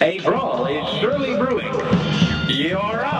A brawl is surely brewing. You're up.